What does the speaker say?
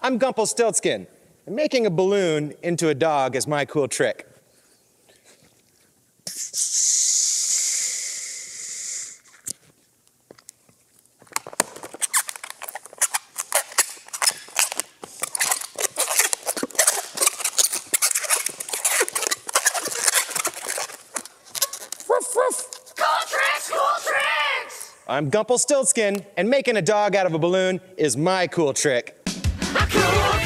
I'm Gumple Stiltskin, and making a balloon into a dog is my cool trick. I'm Gumple Stiltskin, and making a dog out of a balloon is my cool trick. I could